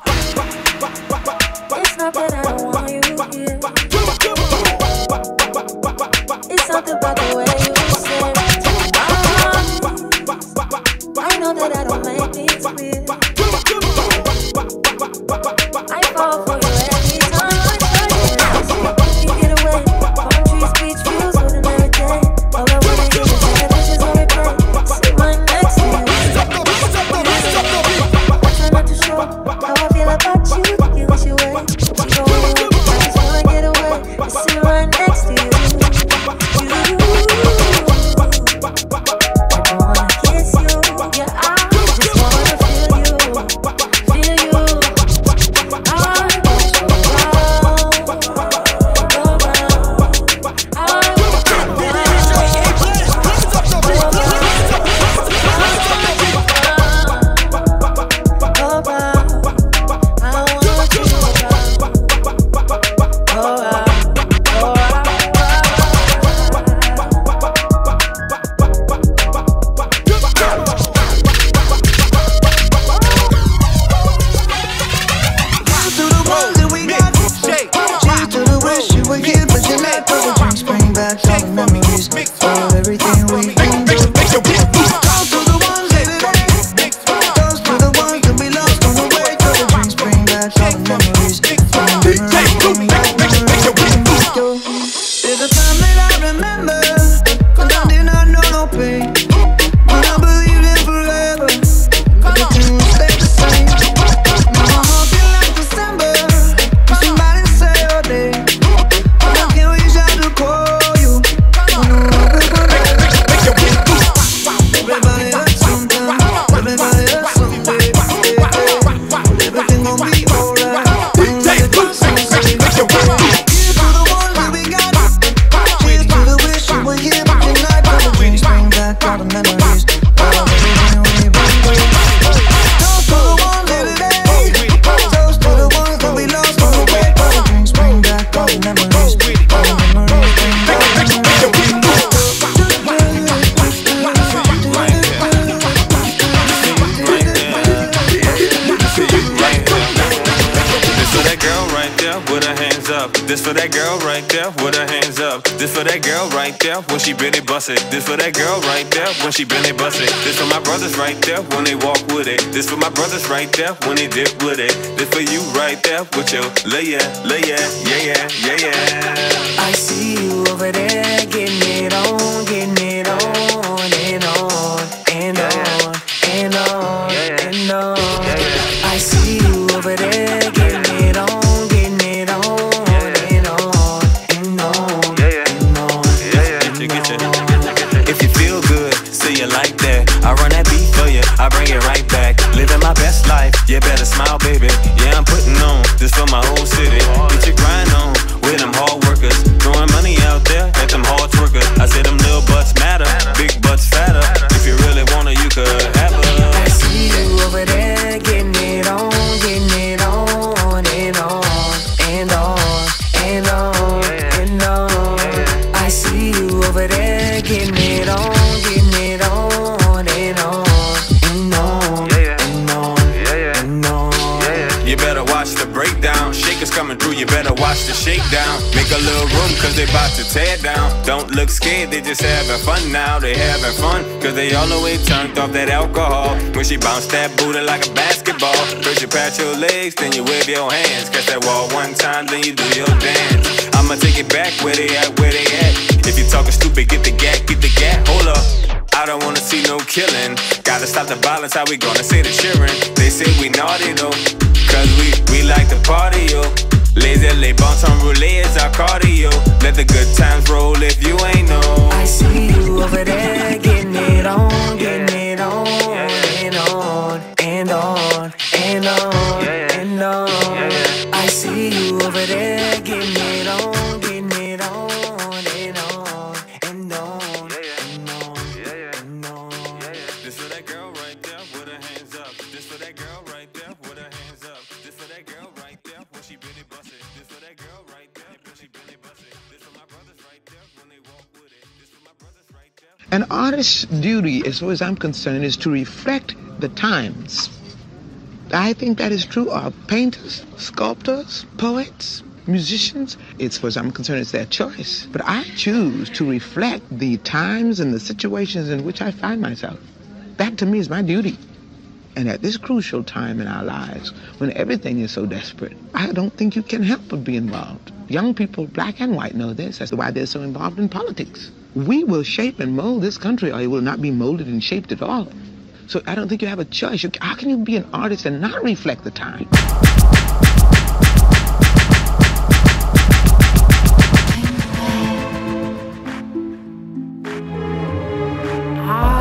Speaker 33: right there when they did with it. This for you right there with your layer, Turned off that alcohol. When she bounce that booty like a basketball. First you pat your legs, then you wave your hands. Catch that wall one time, then you do your dance. I'ma take it back where they at, where they at. If you talking stupid, get the gat, get the gat. Hold up. I don't wanna see no killing. Gotta stop the violence, how we gonna say the cheering? They say we naughty though, cause we, we like to party, yo. Laser bounce on some roulette is our cardio. Let the good times roll if you ain't know.
Speaker 26: I see you over there getting it on, getting it on, and on, and on, and on, and on. I see you over there.
Speaker 34: One's duty, as far as I'm concerned, is to reflect the times. I think that is true of painters, sculptors, poets, musicians. It's, as far as I'm concerned, it's their choice. But I choose to reflect the times and the situations in which I find myself. That to me is my duty. And at this crucial time in our lives, when everything is so desperate, I don't think you can help but be involved. Young people, black and white, know this. That's why they're so involved in politics. We will shape and mold this country, or it will not be molded and shaped at all. So I don't think you have a choice. You, how can you be an artist and not reflect the time?
Speaker 35: I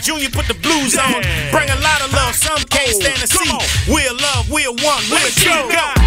Speaker 6: Jr. put the blues on. Bring a lot of love, some can't stand to see. We're love, we're one, we're two, go.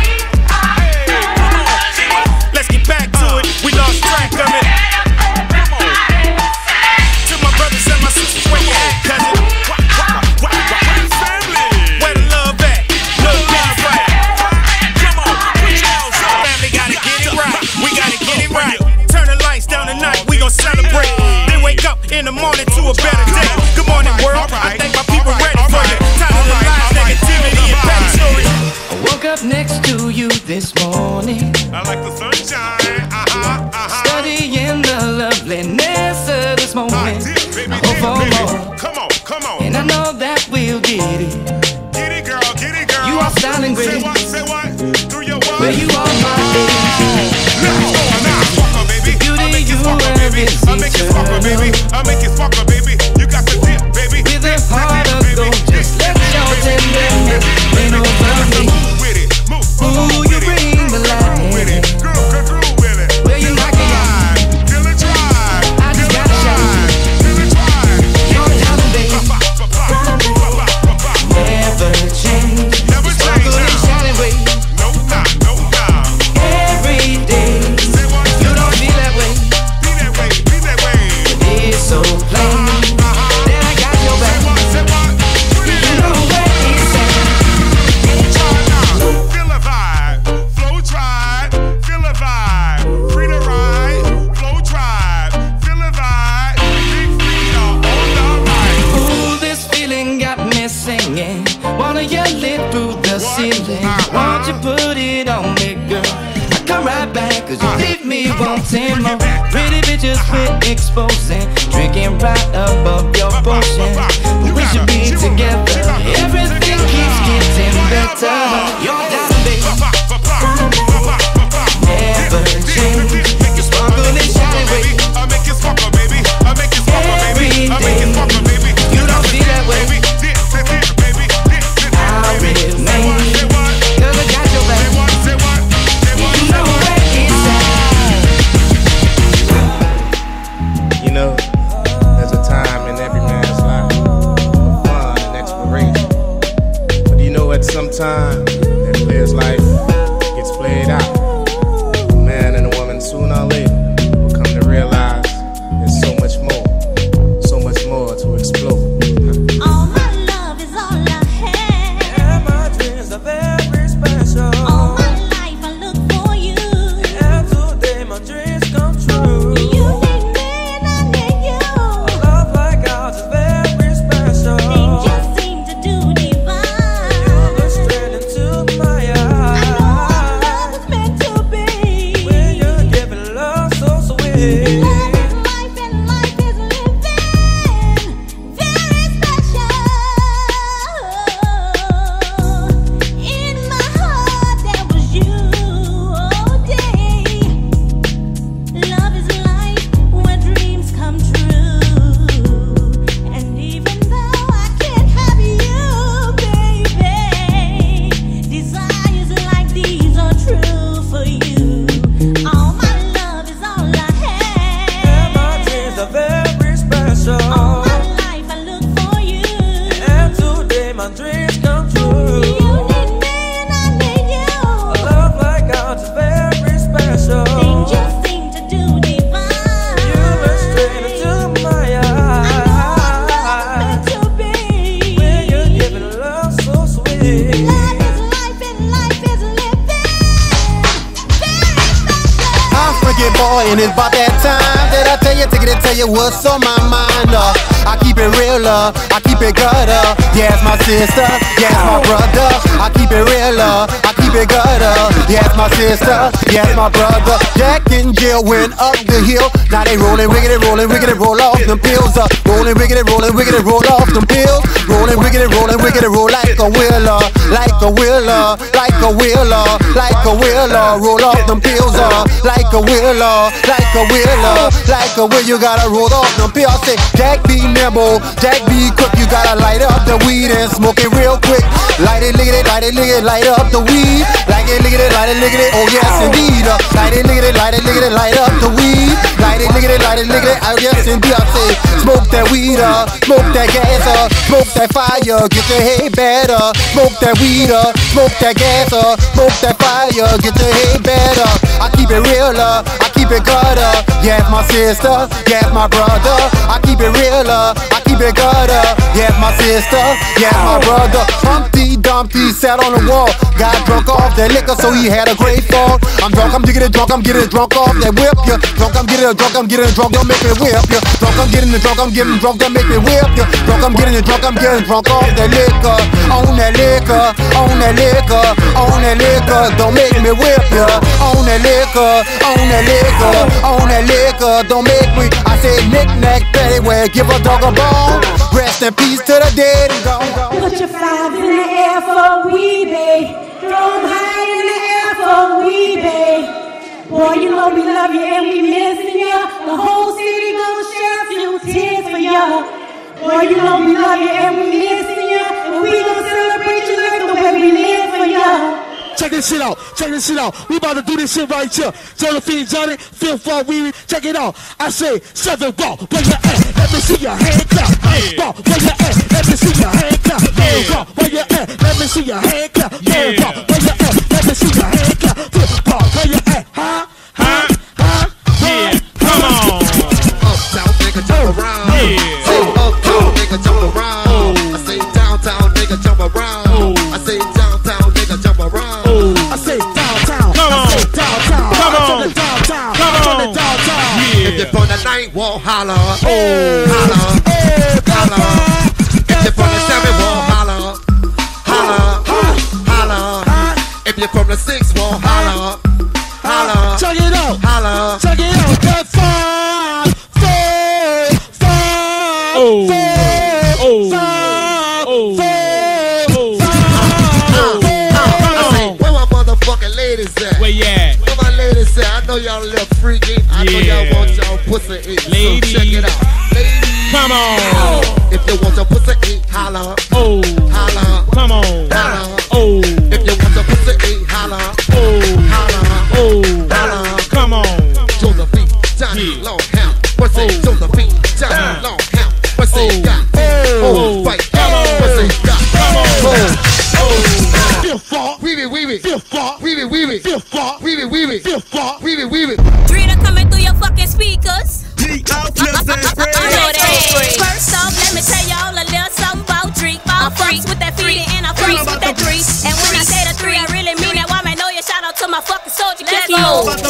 Speaker 6: my
Speaker 10: sister, yes, my brother. Jack and Jill went up the hill. Now they rolling, rigging rolling, rigging roll off them pills. Uh, rolling, rigging rolling, rigging roll off them pills. Rolling, rigging it, rolling, rigging it, roll like a wheeler, like a wheeler, like a wheeler, like a wheeler. Roll off them pills, uh, like a wheeler, like a wheeler, like a wheel. You gotta roll off them pills. Say, Jack be nimble, Jack be quick. You gotta light up the weed and smoke it real quick. Light it, lick it, light it, lick it, light up the weed. Like it, lick it, light it, lick it. Oh yes, indeed. Uh, light it, lick it, light it, lick it, light up the weed. Light it, lick it, light it, lick it. Oh yes, indeed. I say, smoke that weed, uh, smoke that gas, uh, smoke that fire. Get your head better. Smoke that weed, uh, smoke that gas, uh, smoke that fire. Get your head better. I keep it real, uh, I keep it gutter. Yes, my sister, yes, my brother. I keep it real, uh, I keep it gutter. Yes, my sister, yes, my brother. Humpty Dumpty sat on the wall, got drunk off that liquor, so he had a great fall. I'm drunk, I'm getting drunk, I'm getting drunk off that whip ya. Drunk, I'm getting drunk, I'm getting drunk, don't make me whip ya. Drunk, I'm getting drunk, I'm getting drunk, don't make me whip ya. Drunk, I'm getting drunk, I'm getting drunk off that liquor. On that liquor, on that liquor, on that liquor, don't make me whip ya. On that liquor, on that liquor, on that liquor, don't make me. I say knick knack, paddywhack, give a dog a bone. Rest in peace to the dead and gone.
Speaker 36: Put your five in the air for we, babe. Throw 'em high in the air for we, babe. Boy, you know we love you and we missing you. The whole city gonna shed a few tears for you. Boy, you know we love you and we missing you. And we gonna celebrate you like the way we live for you.
Speaker 37: Check this shit out. Check this shit out. We about to do this shit right here. Josephine Johnny, fifth fall, we check it out. I say seven ball, where you at? Let me see your hand clap. Eight ball, where you at? Let me see your hand clap. Nine ball, where you at? Let me see your hand clap. Ten ball, where you at? Let me see your hand clap. Fifth ball, where you at? Huh?
Speaker 38: If you're from the ninth wall, holla. Holla. Holla. If you're from the seventh wall, holla. Holla. Holla. If you're from the sixth wall, holla. Holla.
Speaker 37: Check it out.
Speaker 38: Holla.
Speaker 37: Check it out. That five, four, five,
Speaker 38: Oh.
Speaker 37: four,
Speaker 38: Oh.
Speaker 37: five,
Speaker 38: Oh.
Speaker 37: four, oh.
Speaker 38: uh, uh, uh, I say, where my motherfucking ladies at?
Speaker 37: Where you at?
Speaker 38: Where my ladies at? I know y'all a little freaky. I know y'all
Speaker 37: Yeah.
Speaker 38: want y'all pussy eat.
Speaker 37: Ladies.
Speaker 38: So check it out. Ladies.
Speaker 37: Come on.
Speaker 38: If you want your pussy eat, holla. Holla.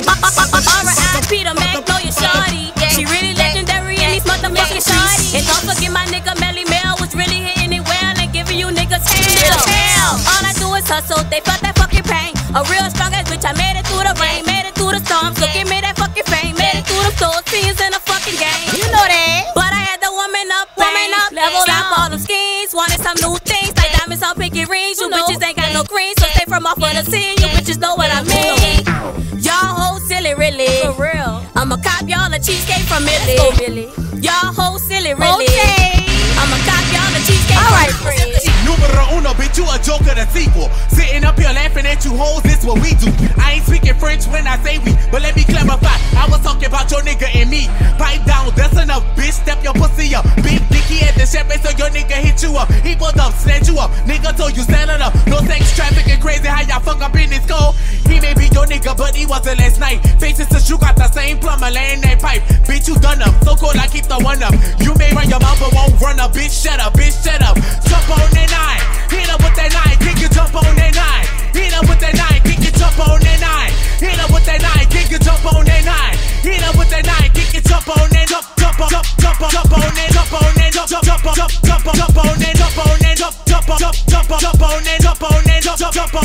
Speaker 21: Go. R.I.P. to Magnolia Shorty. She really legendary in these motherfucking shorties. And don't forget my nigga Melly Mel was really hitting it well and giving you niggas hell. Hell. All I do is hustle. They felt that fucking pain. A real strong ass bitch. I made it through the rain, made it through the storm. So give me that fucking fame. Made it through the scenes in fucking game. You know that. But I had the woman up, woman up, leveled up all them. Wanted some new things like diamonds on pinky rings. You bitches ain't got no green, so stay from off of the scene. You bitches really. For real. I'ma cop y'all a cheesecake from Millie. Millie. Y'all hoes silly, really. Okay. I'ma cop y'all a cheesecake All right, from Millie.
Speaker 39: Numero uno, bitch, you a joke of the sequel. Sitting up here laughing at you hoes, this what we do. I ain't speaking French when I say we, but let me clarify. I was talking about your nigga and me. Pipe down, that's enough, bitch. Step your pussy up. Big dicky at the champagne, so your nigga hit you up. He pulled up, snatch you up. Nigga told you stand up. No sex trafficking, crazy how y'all fuck up in this goal. He may be your nigga, but he wasn't last night. Faces since you got the same plumber laying that pipe. Bitch, you done up. So cold, I keep the one up. You may run your mouth, but won't run up. Bitch, shut up, bitch, shut up. Jump on that nine. Hit up with that nine. Kick it, jump on that nine. Hit up with that nine. Kick it, jump on that nine. Hit up with that nine. Kick it, jump on that nine. Hit up with that nine. Kick jump on that. Jump, jump, jump, jump, jump on that. Jump on that. Jump, jump, jump, jump, jump, on that. Jump on that. Jump, jump, jump, jump, jump on that. Jump on jump, jump, jump, jump,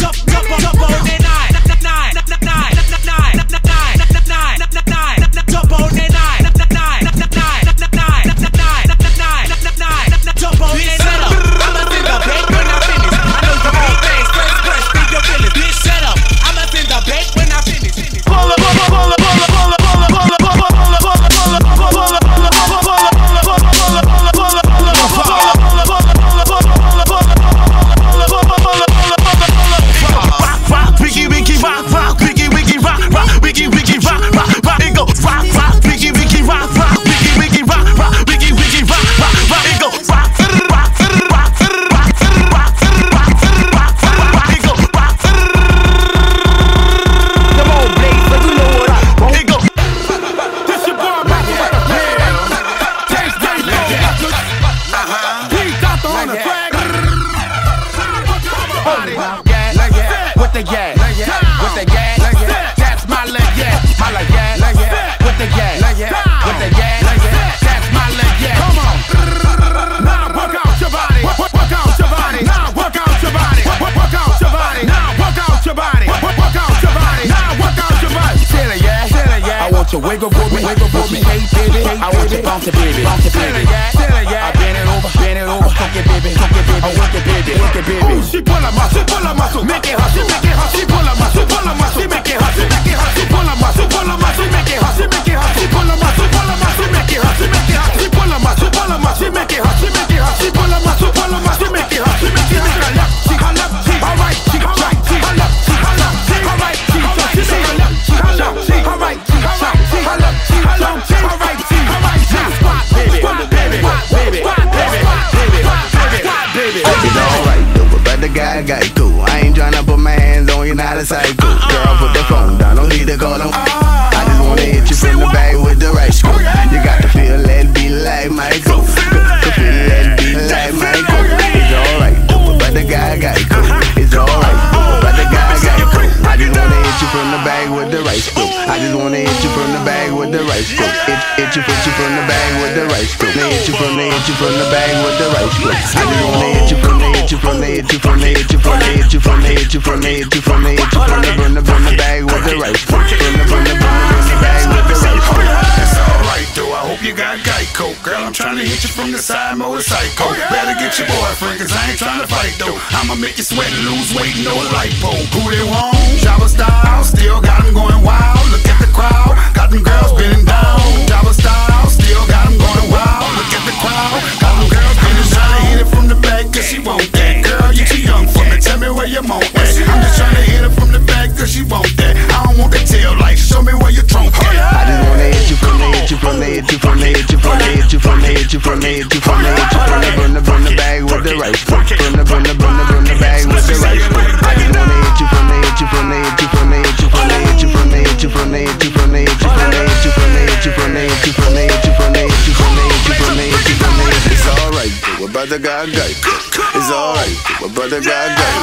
Speaker 17: the dog good.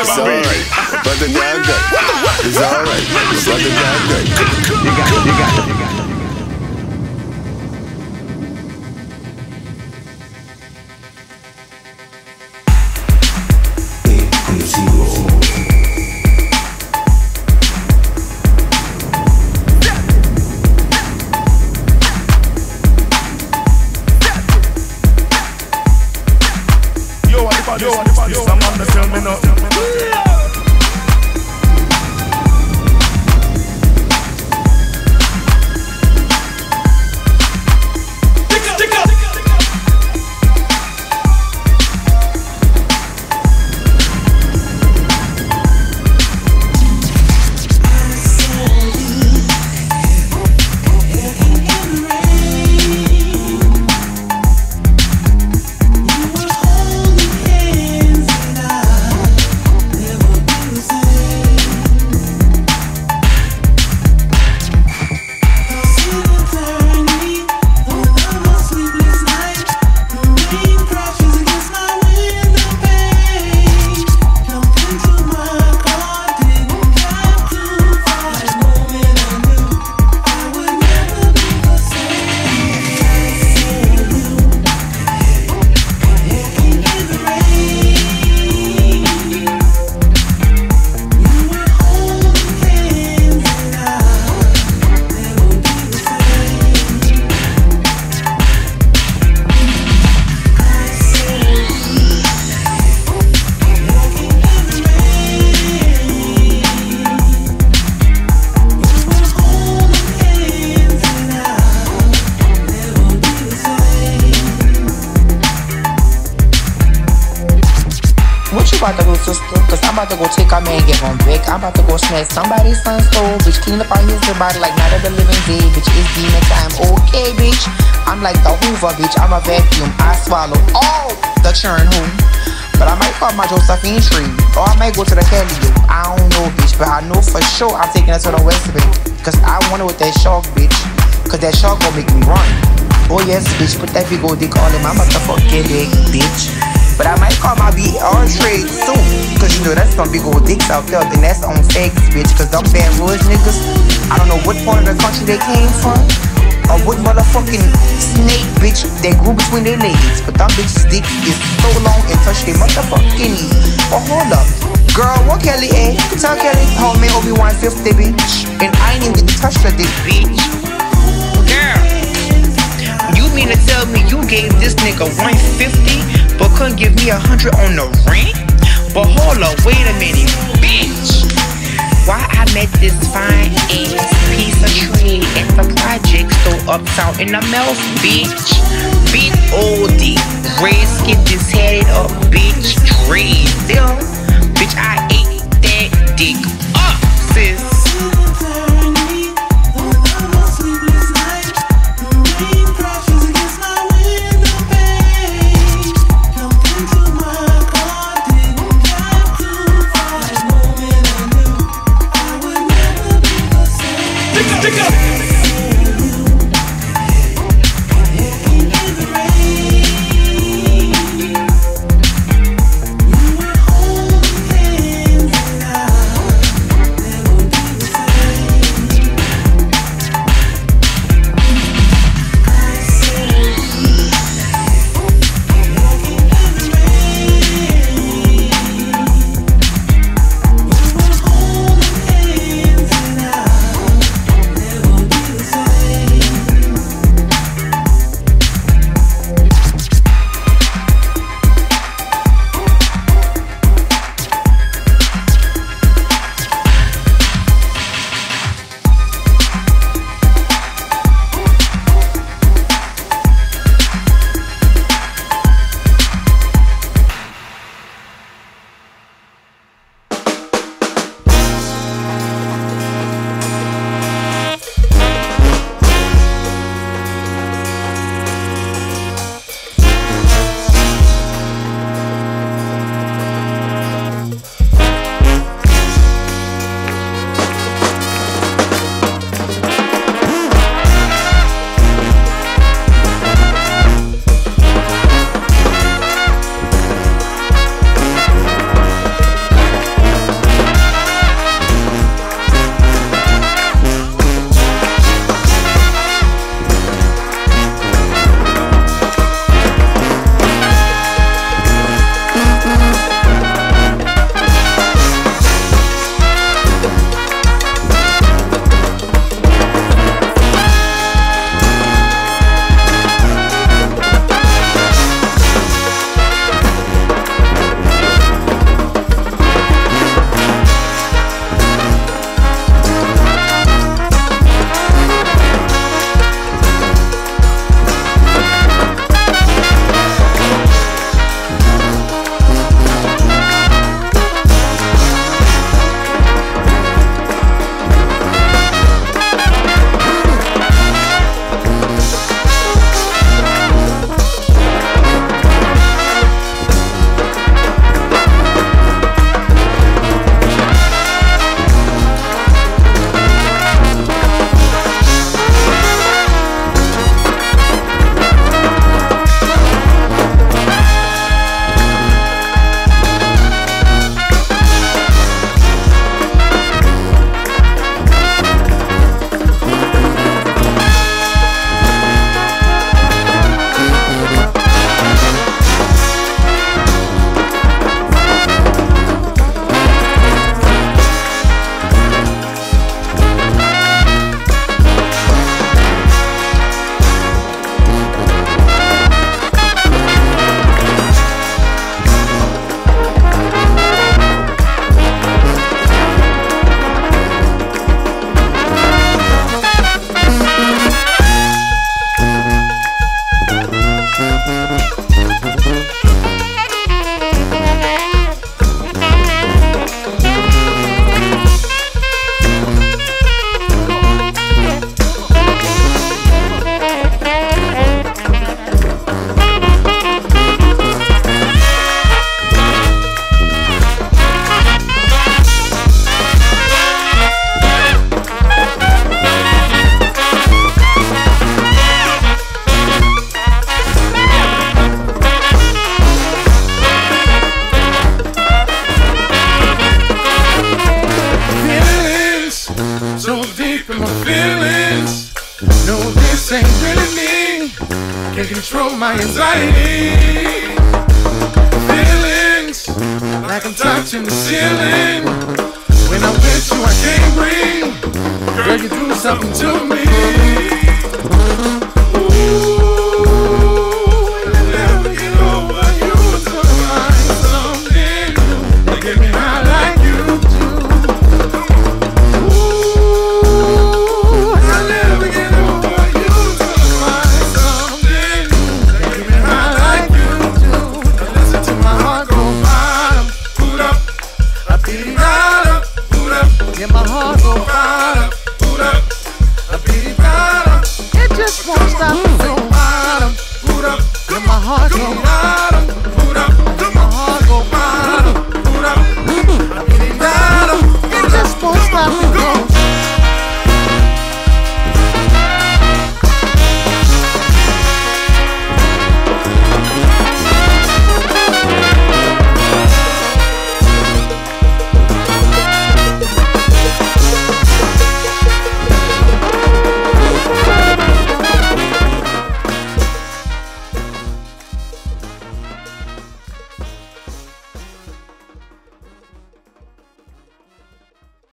Speaker 17: It's alright. But the dog good. It's alright. But the dog good. You
Speaker 9: got it. You
Speaker 17: got it. You got it.
Speaker 40: Girl, what Kelly eh? Tell Kelly how me Obi 150 bitch. And I ain't even touched that, bitch. Girl, you mean to tell me you gave this nigga 150 but couldn't give me a hundred on the rent? But hold up, wait a minute, bitch.
Speaker 17: Why I met this fine ass piece of tree at the project store uptown in the mouth, bitch. Beat oldie, red skin just headed up, bitch. Dream, I ate that dick